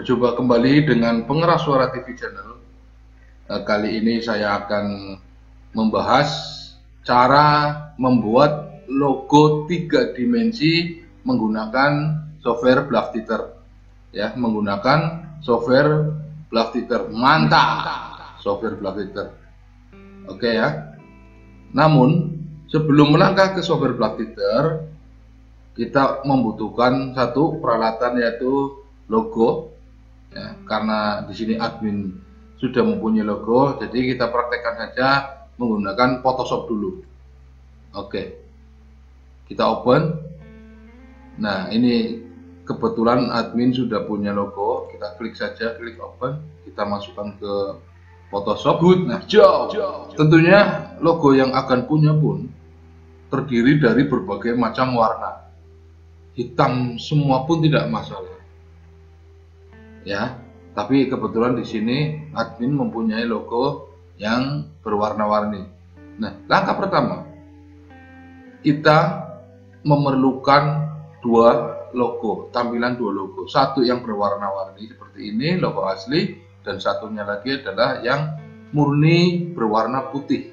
Berjumpa kembali dengan pengeras suara TV channel. Eh, kali ini saya akan membahas cara membuat logo tiga dimensi menggunakan software Blaftitter. Ya, menggunakan software Blaftitter. Mantap. Software Blaftitter. Oke ya. Namun sebelum melangkah ke software Blaftitter, kita membutuhkan satu peralatan yaitu logo ya, karena di sini admin sudah mempunyai logo jadi kita praktekkan saja menggunakan Photoshop dulu. Oke kita open. Nah ini kebetulan admin sudah punya logo kita klik saja klik open kita masukkan ke Photoshop. Good. Nah jauh. Tentunya logo yang akan punya pun terdiri dari berbagai macam warna. Hitam semua pun tidak masalah. Ya, tapi kebetulan di sini admin mempunyai logo yang berwarna-warni. Nah, langkah pertama kita memerlukan dua logo, tampilan dua logo. Satu yang berwarna-warni seperti ini, logo asli, dan satunya lagi adalah yang murni berwarna putih.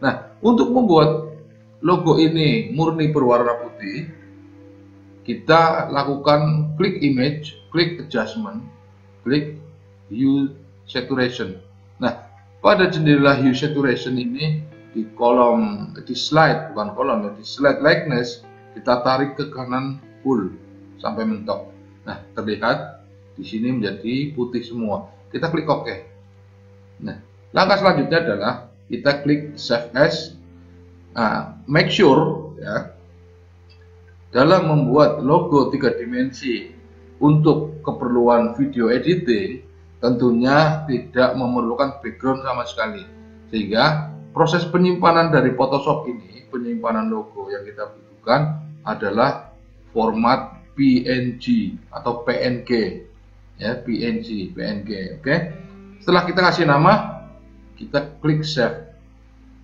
Nah, untuk membuat logo ini murni berwarna putih, kita lakukan klik image, klik adjustment, klik hue saturation. Nah, pada jendela hue saturation ini di kolom di slide bukan kolom ya di slide likeness kita tarik ke kanan full sampai mentok. Nah, terlihat di sini menjadi putih semua. Kita klik OK. Nah, langkah selanjutnya adalah kita klik save as. Nah, make sure ya dalam membuat logo tiga dimensi untuk keperluan video editing tentunya tidak memerlukan background sama sekali. Sehingga proses penyimpanan dari Photoshop ini penyimpanan logo yang kita butuhkan adalah format PNG atau PNG ya PNG PNG oke? Setelah kita kasih nama kita klik save.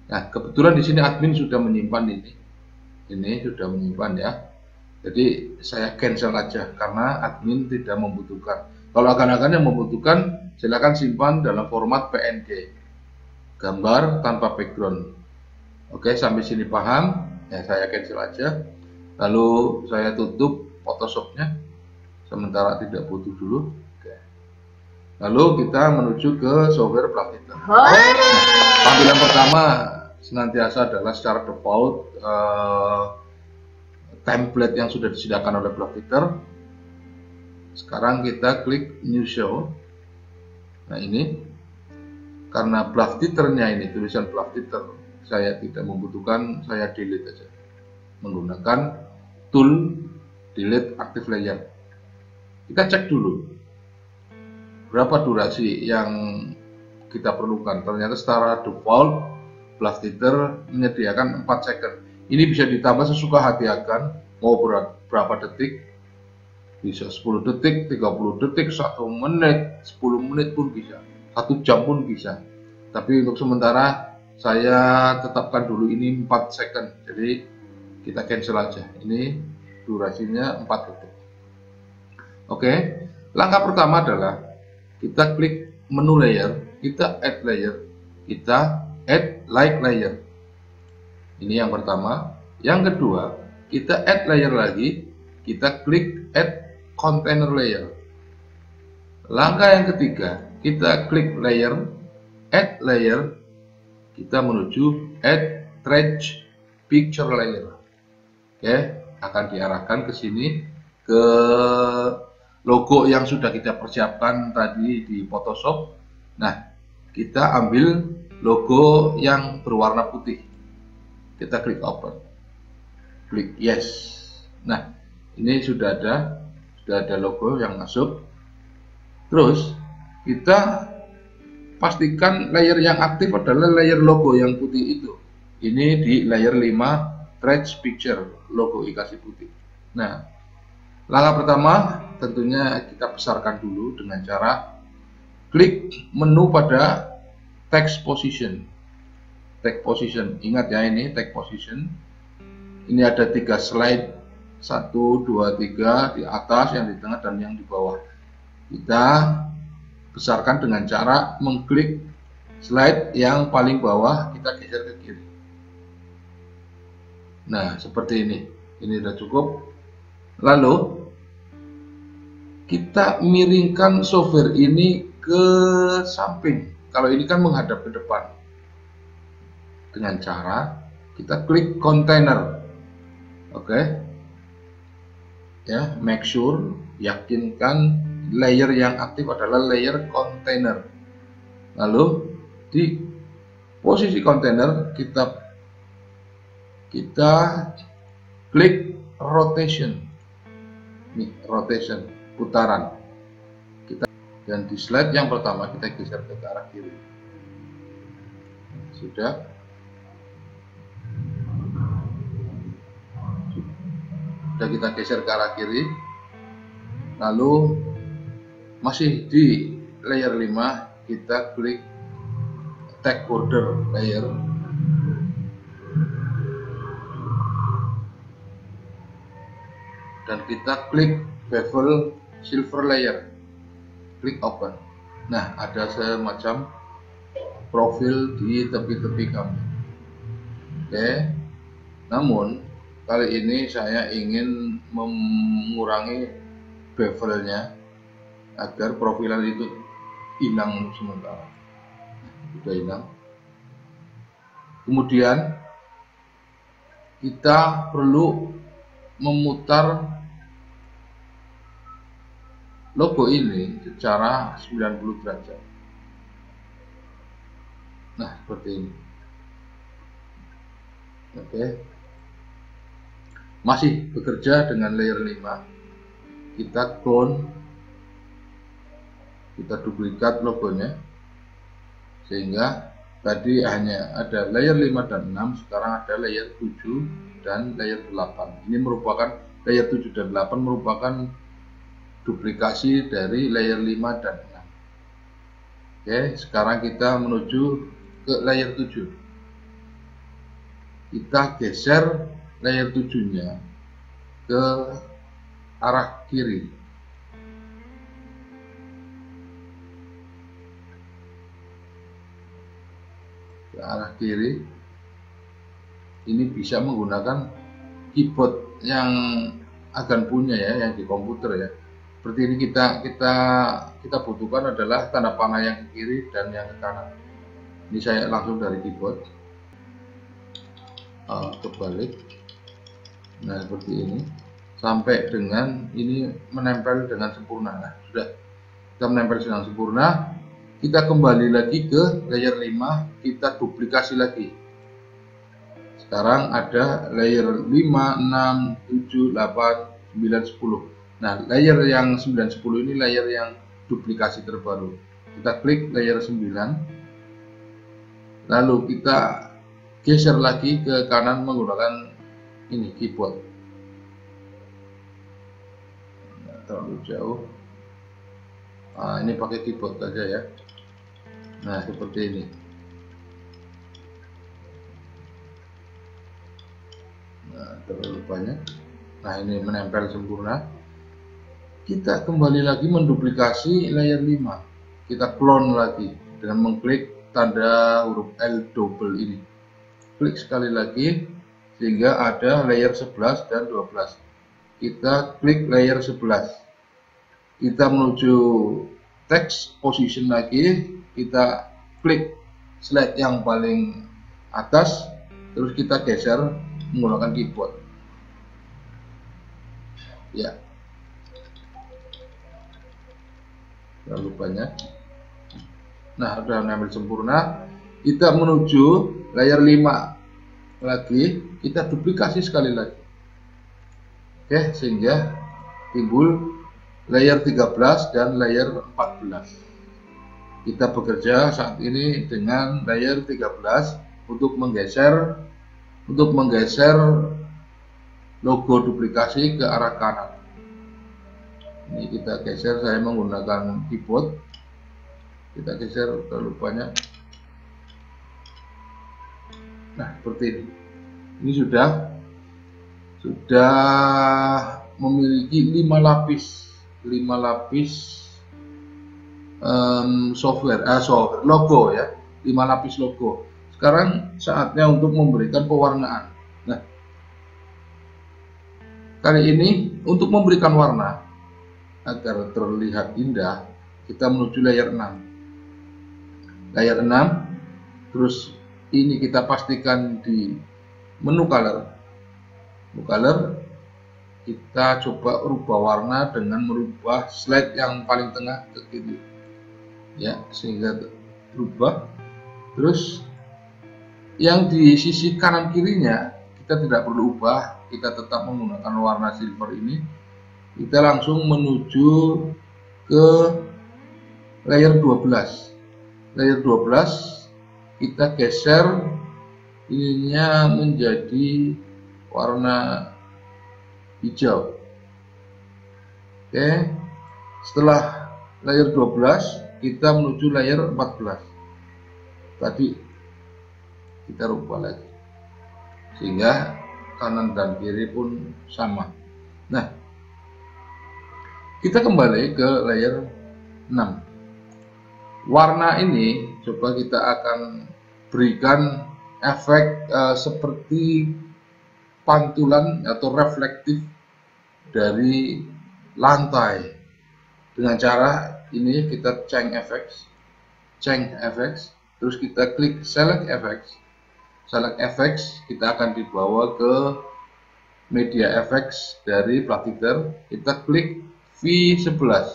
Nah kebetulan di sini admin sudah menyimpan ini. Ini sudah menyimpan ya jadi saya cancel aja karena admin tidak membutuhkan. Kalau akan-akan yang membutuhkan silakan simpan dalam format PNG. Gambar tanpa background. Oke, sampai sini paham? Ya, saya cancel aja. Lalu saya tutup Photoshopnya. Sementara tidak butuh dulu. Oke. Lalu kita menuju ke software Plugin. Nah, tampilan pertama senantiasa adalah secara default uh, template yang sudah disediakan oleh Blogfitter. Sekarang kita klik New Show. Nah ini karena Blogfitternya ini tulisan Blogfitter saya tidak membutuhkan, saya delete aja menggunakan tool delete active layer. Kita cek dulu berapa durasi yang kita perlukan. Ternyata secara default Blogfitter menyediakan 4 second ini bisa ditambah sesuka hati akan mau berapa detik, bisa 10 detik, 30 detik, 1 menit, 10 menit pun bisa, 1 jam pun bisa. Tapi untuk sementara saya tetapkan dulu ini 4 second, jadi kita cancel aja. Ini durasinya 4 detik. Oke, langkah pertama adalah kita klik menu layer, kita add layer, kita add like layer ini yang pertama. Yang kedua, kita add layer lagi, kita klik add container layer. Langkah yang ketiga, kita klik layer, add layer, kita menuju add trace picture layer. Oke, akan diarahkan ke sini ke logo yang sudah kita persiapkan tadi di Photoshop. Nah, kita ambil logo yang berwarna putih kita klik open. Klik yes. Nah ini sudah ada sudah ada logo yang masuk. Terus kita pastikan layer yang aktif adalah layer logo yang putih itu. Ini di layer 5 trace picture logo ikasi putih. Nah langkah pertama tentunya kita besarkan dulu dengan cara klik menu pada text position tag position. Ingat ya ini tag position. Ini ada tiga slide. Satu dua tiga di atas yang di tengah dan yang di bawah. Kita besarkan dengan cara mengklik slide yang paling bawah kita geser ke kiri. Nah seperti ini. Ini sudah cukup. Lalu kita miringkan software ini ke samping. Kalau ini kan menghadap ke depan dengan cara kita klik container oke? Okay. ya make sure yakinkan layer yang aktif adalah layer container. Lalu di posisi container kita kita klik rotation. Nih rotation putaran. Kita dan di slide. Yang pertama kita geser ke arah kiri. Sudah sudah kita geser ke arah kiri. Lalu masih di layer 5 kita klik tag border layer. Dan kita klik bevel silver layer. Klik open. Nah ada semacam profil di tepi-tepi kamu oke. Namun kali ini saya ingin mengurangi bevelnya agar profilan itu hilang sementara. Sudah hilang. Kemudian kita perlu memutar logo ini secara 90 derajat. Nah seperti ini. Oke masih bekerja dengan layer 5 kita clone kita duplikat logonya sehingga tadi hanya ada layer 5 dan 6 sekarang ada layer 7 dan layer 8 ini merupakan layer 7 dan 8 merupakan duplikasi dari layer 5 dan 6 oke sekarang kita menuju ke layer 7 kita geser layer tujuhnya ke arah kiri. Ke arah kiri. Ini bisa menggunakan keyboard yang akan punya ya yang di komputer ya. Seperti ini kita kita kita butuhkan adalah tanda panah yang ke kiri dan yang ke kanan. Ini saya langsung dari keyboard. Uh, kebalik nah seperti ini. Sampai dengan ini menempel dengan sempurna. Nah sudah. Kita menempel dengan sempurna. Kita kembali lagi ke layer 5 kita duplikasi lagi. Sekarang ada layer 5 6 7 8 9 10 nah layer yang 9 10 ini layer yang duplikasi terbaru. Kita klik layer 9 lalu kita geser lagi ke kanan menggunakan ini keyboard. Nggak terlalu jauh. Nah, ini pakai keyboard saja ya. Nah seperti ini. Nah terlalu banyak. Nah ini menempel sempurna. Kita kembali lagi menduplikasi layer 5 kita clone lagi dengan mengklik tanda huruf L double ini. Klik sekali lagi sehingga ada layer 11 dan 12 kita klik layer 11 kita menuju text position lagi. Kita klik slide yang paling atas. Terus kita geser menggunakan keyboard. Ya. Terlalu banyak nah sudah mengambil sempurna. Kita menuju layer 5 lagi kita duplikasi sekali lagi. Oke sehingga timbul layer 13 dan layer 14 kita bekerja saat ini dengan layer 13 untuk menggeser untuk menggeser logo duplikasi ke arah kanan. Ini kita geser saya menggunakan keyboard. Kita geser terlalu banyak. Nah, seperti ini. Ini sudah sudah memiliki lima lapis, lima lapis um, software, uh, software logo ya, lima lapis logo. Sekarang saatnya untuk memberikan pewarnaan. Nah, kali ini untuk memberikan warna agar terlihat indah, kita menuju layer 6. Layer 6, terus ini kita pastikan di menu color. Menu color, kita coba rubah warna dengan merubah slide yang paling tengah ke kiri. Ya sehingga berubah. Terus yang di sisi kanan kirinya kita tidak perlu ubah. Kita tetap menggunakan warna silver ini. Kita langsung menuju ke layer 12 layer 12 kita geser ininya menjadi warna hijau. Oke setelah layer 12 kita menuju layer 14 tadi kita rubah lagi sehingga kanan dan kiri pun sama. Nah kita kembali ke layer 6 warna ini coba kita akan berikan efek uh, seperti pantulan atau reflektif dari lantai. Dengan cara ini kita change effects change effects terus kita klik select effects. Select effects kita akan dibawa ke media effects dari Platider kita klik V11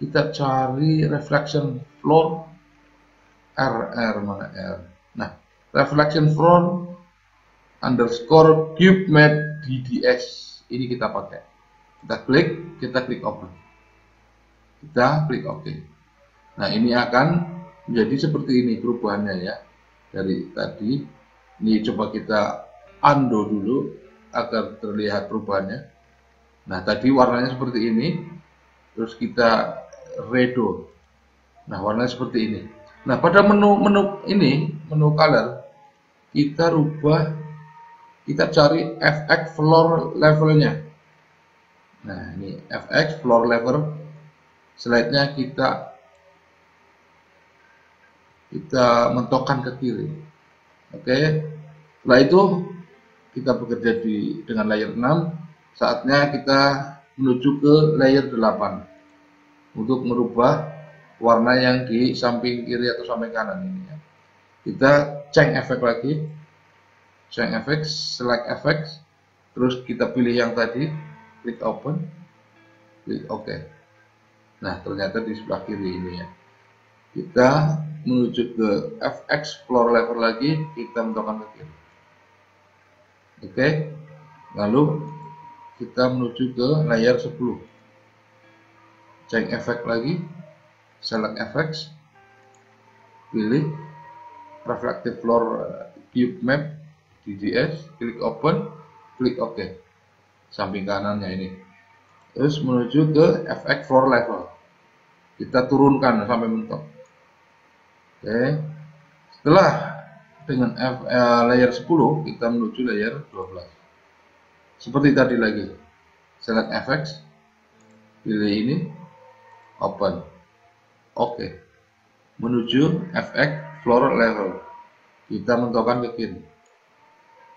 kita cari reflection floor RR mana R reflection floor underscore cube matte DDS ini kita pakai. Kita klik kita klik open. Kita klik OK nah ini akan menjadi seperti ini perubahannya ya. Dari tadi ini coba kita undo dulu agar terlihat perubahannya. Nah tadi warnanya seperti ini. Terus kita redo. Nah warnanya seperti ini. Nah pada menu menu ini menu color kita rubah kita cari FX floor levelnya nah ini FX floor level slide-nya kita kita mentokkan ke kiri. Oke. Setelah itu kita bekerja di dengan layer 6, saatnya kita menuju ke layer 8 untuk merubah warna yang di samping kiri atau samping kanan ini ya. Kita change effect lagi. Change effect, select effect, terus kita pilih yang tadi, klik open, klik OK. Nah, ternyata di sebelah kiri ini ya. Kita menuju ke FX floor level lagi, kita mentokkan ke kiri. Oke. Lalu kita menuju ke layar 10. Change effect lagi. Select effects. Pilih reflective floor eh, cube map DDS, klik open, klik OK. Samping kanannya ini. Terus menuju ke FX floor level. Kita turunkan sampai mentok. Oke. Setelah dengan F, eh, layer 10 kita menuju layer 12 seperti tadi lagi. Select FX pilih ini open. Oke menuju FX floor level. Kita mentokkan ke kiri.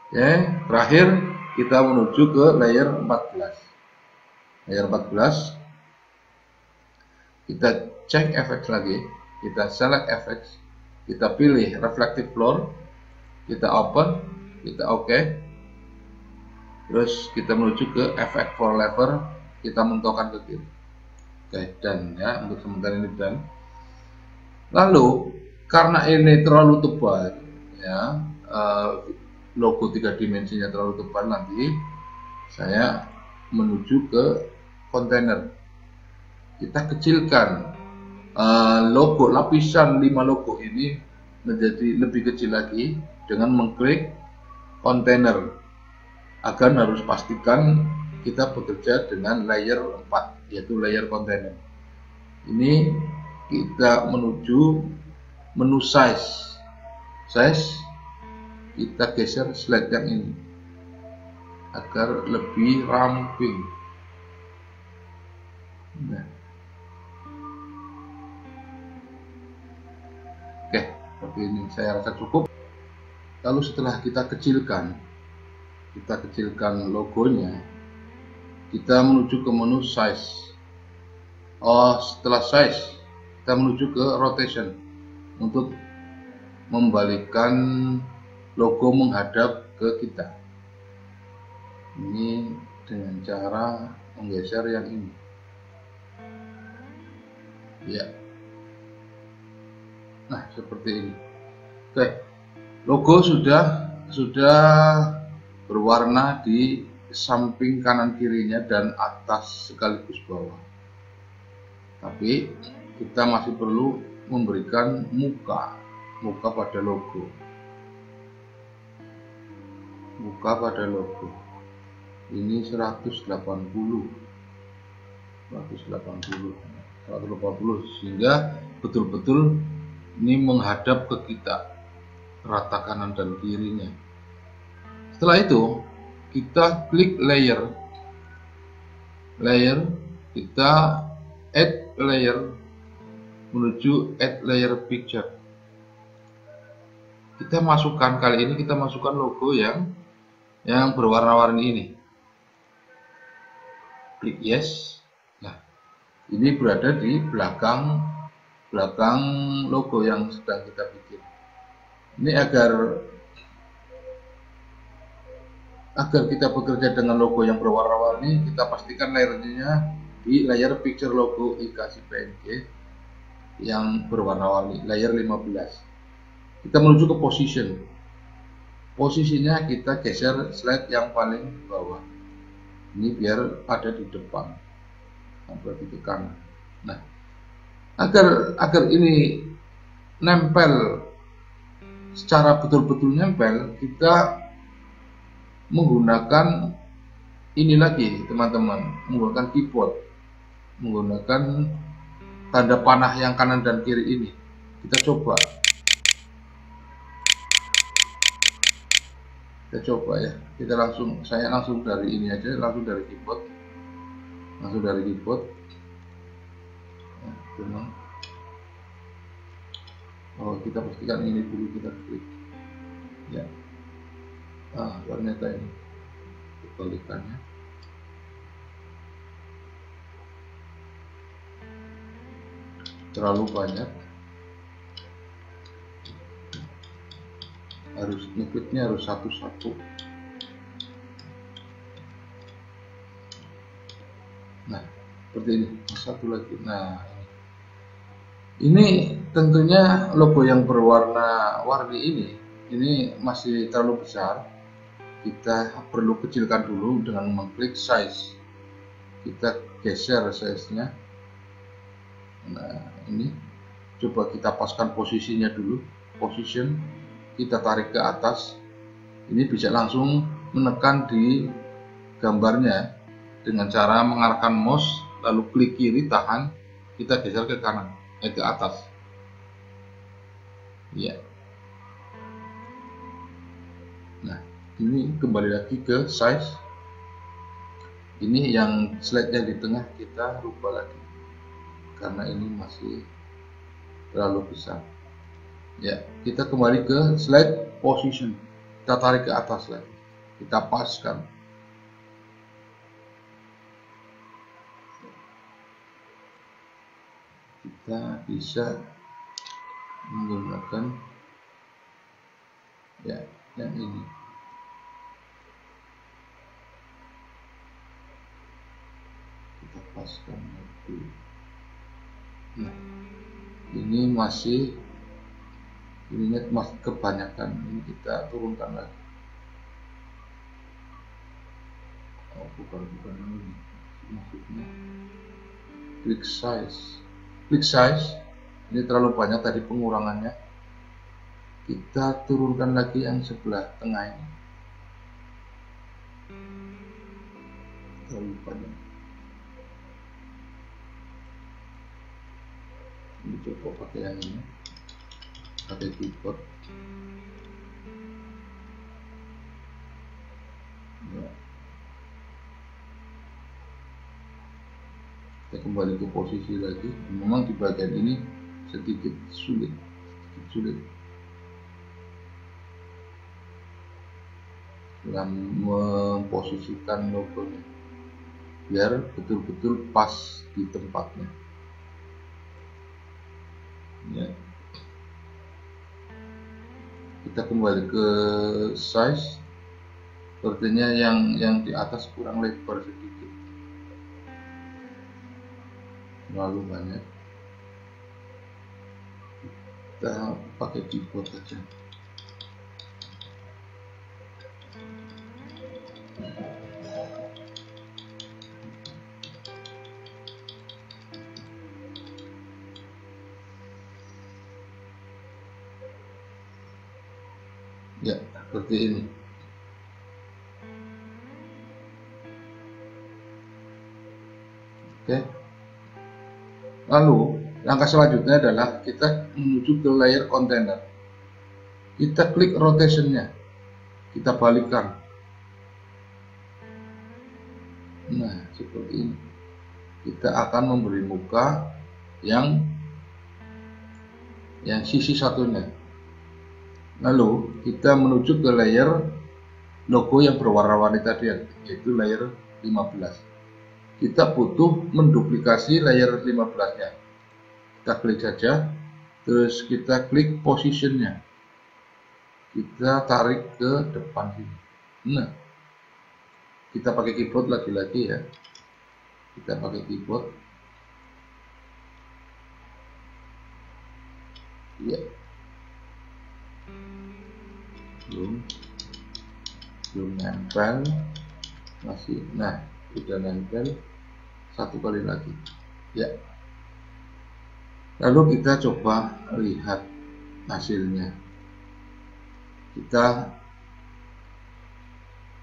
Oke terakhir kita menuju ke layer 14 layer 14 kita cek efek lagi. Kita select effects kita pilih reflective floor. Kita open. Kita oke. Okay. terus kita menuju ke efek floor lever kita mentokkan ke kiri. Oke okay, dan ya. Untuk sementara ini dan lalu karena ini terlalu tebal ya uh, logo tiga dimensinya terlalu tebal nanti saya menuju ke kontainer. Kita kecilkan uh, logo lapisan 5 logo ini menjadi lebih kecil lagi dengan mengklik kontainer. Agar harus pastikan kita bekerja dengan layer 4 yaitu layer kontainer. Ini kita menuju menu size size kita geser slide yang ini agar lebih ramping. Nah. Oke seperti ini saya rasa cukup. Lalu setelah kita kecilkan kita kecilkan logonya kita menuju ke menu size. Oh setelah size kita menuju ke rotation untuk membalikkan logo menghadap ke kita. Ini dengan cara menggeser yang ini. Ya. Nah seperti ini. Oke logo sudah sudah berwarna di samping kanan kirinya dan atas sekaligus bawah. Tapi kita masih perlu memberikan muka muka pada logo. Muka pada logo. Ini 180 180 180 sehingga betul-betul ini menghadap ke kita rata kanan dan kirinya. Setelah itu kita klik layer. Layer kita add layer menuju add layer picture. Kita masukkan kali ini kita masukkan logo yang yang berwarna-warni ini. Klik yes. Ini berada di belakang belakang logo yang sedang kita bikin. Ini agar agar kita bekerja dengan logo yang berwarna-warni kita pastikan layernya di layer picture logo IKC PNG yang berwarna-warni layer 15 kita menuju ke position. Posisinya kita geser slide yang paling bawah. Ini biar ada di depan. Berarti ke kanan. Nah agar agar ini nempel secara betul-betul nempel kita menggunakan ini lagi teman-teman. Menggunakan keyboard. Menggunakan tanda panah yang kanan dan kiri ini. Kita coba. Kita coba ya. Kita langsung saya langsung dari ini aja langsung dari keyboard. Masuk dari keyboard. Ya, oh kita pastikan ini dulu kita klik. Ya. Ah ternyata ini. Kebalikannya terlalu banyak harus ngikutnya harus satu-satu Nah, seperti ini. Satu lagi. Nah, ini tentunya logo yang berwarna-warni ini, ini masih terlalu besar. Kita perlu kecilkan dulu dengan mengklik size. Kita geser size-nya. Nah, ini coba kita paskan posisinya dulu. Position, kita tarik ke atas. Ini bisa langsung menekan di gambarnya dengan cara mengarahkan mouse lalu klik kiri tahan. Kita geser ke kanan eh ke atas. Ya nah ini kembali lagi ke size. Ini yang slide nya di tengah kita rubah lagi karena ini masih terlalu besar. Ya kita kembali ke slide position. Kita tarik ke atas lagi kita paskan. Kita bisa menggunakan ya yang ini. Kita paskan lagi nah ini masih ini masih kebanyakan. Ini kita turunkan lagi. Oh bukan bukan ini maksudnya klik size. Big size? Ini terlalu banyak tadi pengurangannya. Kita turunkan lagi yang sebelah tengah ini. Terlalu banyak ini coba pakai yang ini? Pakai keyboard. Ya. kita kembali ke posisi lagi. Memang di bagian ini sedikit sulit. Sulit. Dalam memposisikan logonya. Biar betul-betul pas di tempatnya ya. kita kembali ke size. Sepertinya yang yang di atas kurang lebar sedikit. Terlalu banyak. Kita pakai keyboard aja. ya seperti ini. Oke. Lalu langkah selanjutnya adalah kita menuju ke layer container. Kita klik rotationnya. Kita balikkan. Nah seperti ini. Kita akan memberi muka yang yang sisi satunya Lalu kita menuju ke layer logo yang berwarna-warni tadi yaitu layer 15. Kita butuh menduplikasi layer 15-nya. Kita klik saja, terus kita klik positionnya. Kita tarik ke depan sini. Nah, kita pakai keyboard lagi-lagi ya. Kita pakai keyboard. Ya, belum. Belum nempel. Masih. Nah sudah nempel. Satu kali lagi. Ya. Lalu kita coba lihat hasilnya. Kita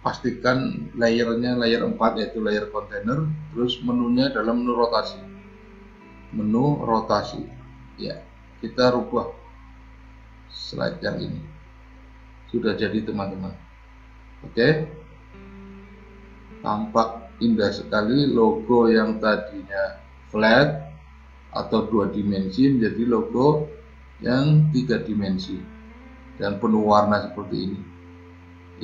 pastikan layernya layer 4 yaitu layer container. Terus menunya dalam menu rotasi. Menu rotasi. Ya kita rubah slide yang ini sudah jadi teman-teman. Oke? Tampak indah sekali logo yang tadinya flat atau dua dimensi menjadi logo yang tiga dimensi dan penuh warna seperti ini.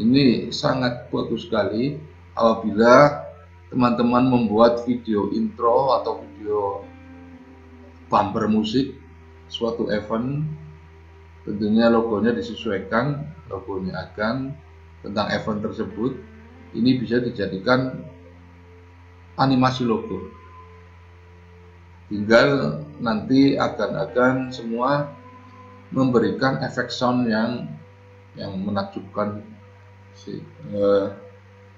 Ini sangat bagus sekali apabila teman-teman membuat video intro atau video bumper musik suatu event tentunya logonya disesuaikan logonya akan tentang event tersebut ini bisa dijadikan animasi logo tinggal nanti akan-akan semua memberikan efek sound yang yang menakjubkan sih eh,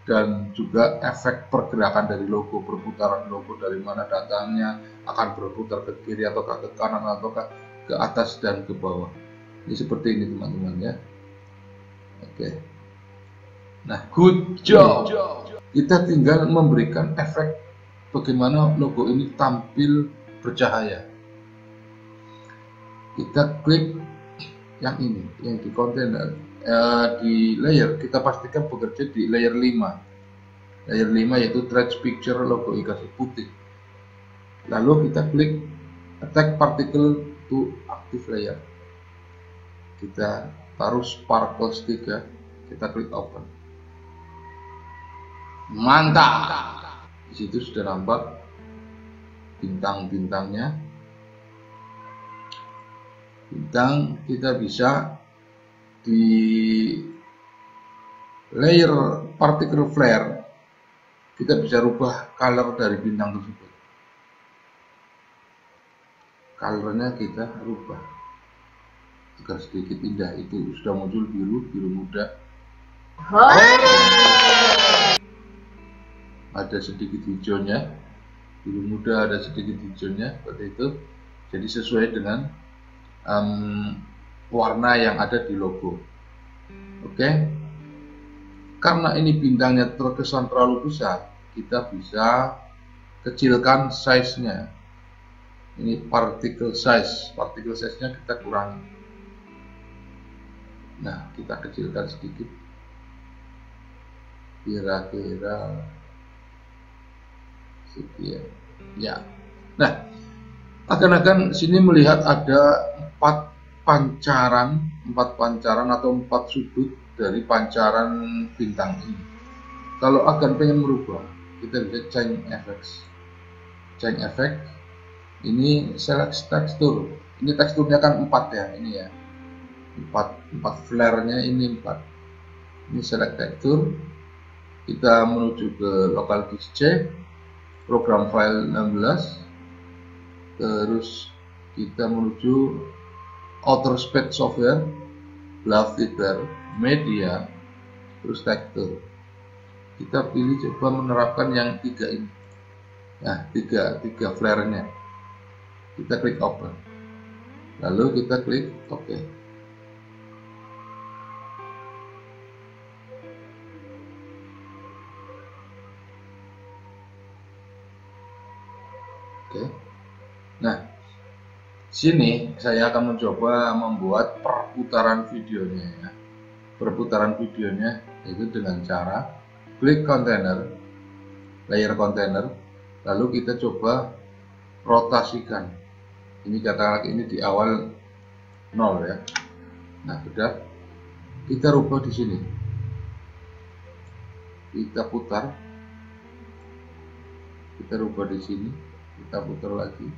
dan juga efek pergerakan dari logo perputaran logo dari mana datangnya akan berputar ke kiri atau ke kanan atau ke atas dan ke bawah ini seperti ini teman-teman ya. Oke. Nah, good job. Kita tinggal memberikan efek bagaimana logo ini tampil bercahaya. Kita klik yang ini, yang di kontainer, eh, di layer, kita pastikan bekerja di layer 5. Layer 5 yaitu Trace Picture logo IKC putih. Lalu kita klik Attack Particle to Active Layer kita taruh sparkles 3 kita klik open. Mantap! Di situ sudah nampak bintang-bintangnya. Bintang kita bisa di layer particle flare. Kita bisa rubah color dari bintang tersebut. Colornya kita rubah agar sedikit indah. Itu sudah muncul biru biru muda. Ada sedikit hijaunya. Biru muda ada sedikit hijaunya. Seperti itu. Jadi sesuai dengan um, warna yang ada di logo. Oke? Okay? karena ini bintangnya terkesan terlalu besar kita bisa kecilkan size nya ini particle size. Particle size nya kita kurangi Nah, kita kecilkan sedikit. Kira-kira sekian. Ya. Nah, akan-akan sini melihat ada empat pancaran, empat pancaran atau empat sudut dari pancaran bintang ini. Kalau akan pengen merubah, kita bisa change effects. Change effect. Ini select tekstur. Ini teksturnya kan empat ya, ini ya. Empat, empat flare-nya ini empat. Ini select tekstur. Kita menuju ke local disk C, program file 16. Terus kita menuju outer space software, Bluff media, terus tekstur. Kita pilih coba menerapkan yang tiga ini. Nah, tiga, tiga flare-nya. Kita klik open. Lalu kita klik OK. Nah, sini saya akan mencoba membuat perputaran videonya ya. Perputaran videonya itu dengan cara klik kontainer layer kontainer lalu kita coba rotasikan. Ini katakanlah ini di awal nol ya. Nah sudah. Kita rubah di sini. Kita putar. Kita rubah di sini kita putar lagi.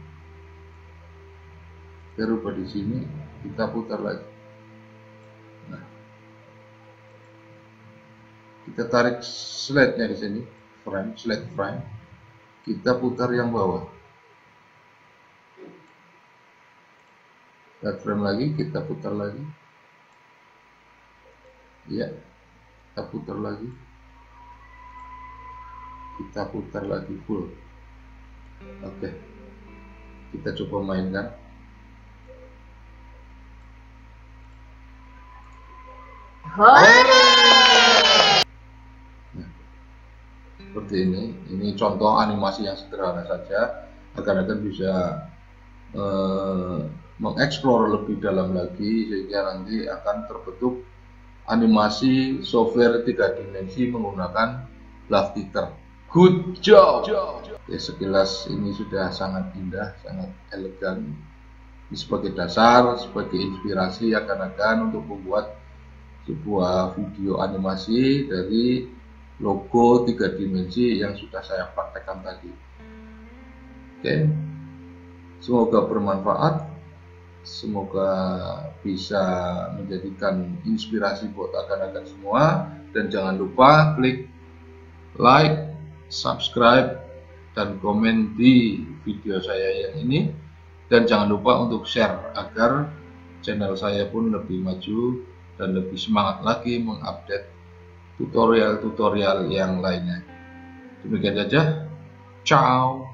Kita rubah di sini kita putar lagi. Kita tarik slide-nya di sini frame slide frame. Kita putar yang bawah. Slide frame lagi kita putar lagi. Ya kita putar lagi. Kita putar lagi full oke kita coba mainkan Hore! seperti ini ini contoh animasi yang sederhana saja agar akan bisa eh, mengeksplor lebih dalam lagi sehingga nanti akan terbentuk animasi software tiga dimensi menggunakan Blafter. Good job. Ya sekilas ini sudah sangat indah, sangat elegan. Ini sebagai dasar, sebagai inspirasi akan-akan untuk membuat sebuah video animasi dari logo tiga dimensi yang sudah saya praktekkan tadi. Oke, semoga bermanfaat, semoga bisa menjadikan inspirasi buat akan-akan semua, dan jangan lupa klik like, subscribe, dan komen di video saya yang ini, dan jangan lupa untuk share agar channel saya pun lebih maju dan lebih semangat lagi mengupdate tutorial-tutorial yang lainnya. Demikian saja. Ciao.